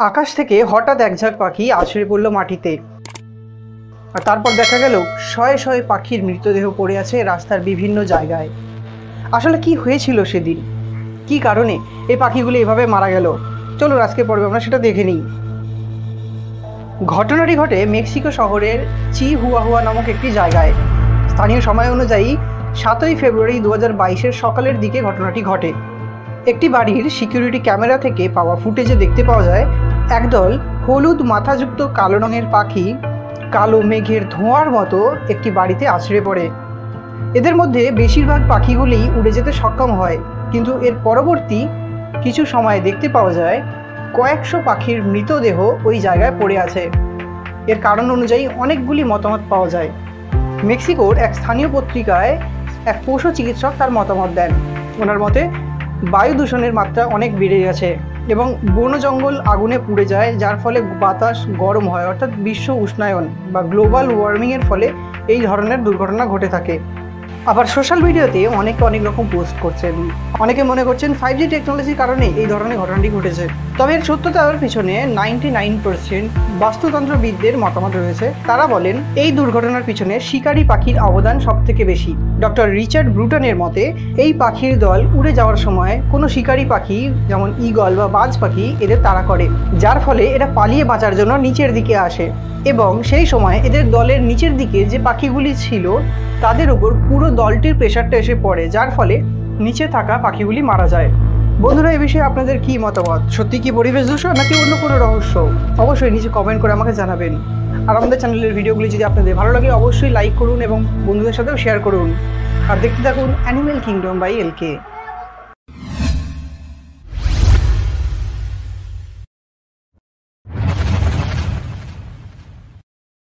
আকাশ থেকে হঠাৎ এক ঝাঁক পাখি আছড়ে পড়ল মাটিতে। আর তারপর দেখা গেল, শয়ে শয়ে পাখির মৃতদেহ পড়ে আছে রাস্তার বিভিন্ন জায়গায়। আসলে কি হয়েছিল সেদিন? কি কারণে এই পাখিগুলো এভাবে মারা গেল? চলো আজকে পর্বে আমরা সেটা দেখে নিই। ঘটনাটি ঘটে মেক্সিকো শহরের চি হুয়া হুয়া নামক একটি জায়গায়। স্থানীয় সময় অনুযায়ী সাতই ফেব্রুয়ারি দু হাজার সকালের দিকে ঘটনাটি ঘটে। একটি বাড়ির সিকিউরিটি ক্যামেরা থেকে পাওয়া ফুটেজে দেখতে পাওয়া যায় একদল হলুদ মাথাযুক্ত কালো রঙের পাখি কালো মেঘের ধোঁয়ার মতো একটি বাড়িতে আছড়ে পড়ে। এদের মধ্যে বেশিরভাগ পাখিগুলি উড়ে যেতে সক্ষম হয়, কিন্তু এর পরবর্তী কিছু সময় দেখতে পাওয়া যায় কয়েকশো পাখির মৃতদেহ ওই জায়গায় পড়ে আছে। এর কারণ অনুযায়ী অনেকগুলি মতামত পাওয়া যায়। মেক্সিকোর এক স্থানীয় পত্রিকায় এক পশু চিকিৎসক তার মতামত দেন। ওনার মতে, বায়ু দূষণের মাত্রা অনেক বেড়ে গেছে। এবং বন জঙ্গল আগুনে পুড়ে যায়, যার ফলে বাতাস গরম হয়। অর্থাৎ বিশ্ব উষ্ণায়ন বা গ্লোবাল ওয়ার্মিংয়ের ফলে এই ধরনের দুর্ঘটনা ঘটে থাকে। আবার সোশ্যাল মিডিয়াতে অনেকে অনেক রকম পোস্ট করছেন। অনেকে মনে করছেন ফাইভ জি টেকনোলজির কারণে এই ধরনের ঘটনাটি ঘটেছে। তবে এর সত্যতার পিছনে নাইনটি নাইন পার্সেন্ট বাস্তুতন্ত্রবিদদের মতামত রয়েছে। তারা বলেন, এই দুর্ঘটনার পিছনে শিকারী পাখির অবদান সব থেকে বেশি। ডক্টর রিচার্ড ব্রুটনের মতে, এই পাখির দল উড়ে যাওয়ার সময় কোনো শিকারী পাখি, যেমন ইগল বা বাজ পাখি, এদের তাড়া করে। যার ফলে এরা পালিয়ে বাঁচার জন্য নিচের দিকে আসে। এবং সেই সময় এদের দলের নিচের দিকে যে পাখিগুলি ছিল, তাদের উপর পুরো দলটির প্রেশারটা এসে পড়ে, যার ফলে নিচে থাকা পাখিগুলি মারা যায়। বন্ধুরা, এ বিষয়ে আপনাদের কি মতামত? সত্যি কি পরিবেশ দূষণ, নাকি অন্য কোনো রহস্য? অবশ্যই নিচে কমেন্ট করে আমাকে জানাবেন। আর আমাদের চ্যানেলের ভিডিওগুলি যদি আপনাদের ভালো লাগে, অবশ্যই লাইক করুন এবং বন্ধুদের সাথেও শেয়ার করুন। আর দেখতে থাকুন অ্যানিমেল কিংডম বাই এলকে